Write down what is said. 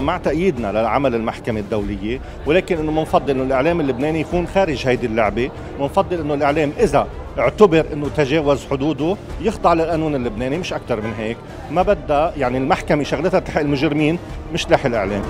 مع تأييدنا لعمل المحكمة الدولية ولكن إنه بنفضل إنه الإعلام اللبناني يكون خارج هيدي اللعبة. بنفضل إنه الإعلام إذا اعتبر إنه تجاوز حدوده يخضع للقانون اللبناني مش أكثر من هيك. ما بدها يعني المحكمة شغلتها تحق المجرمين مش لحق الإعلام.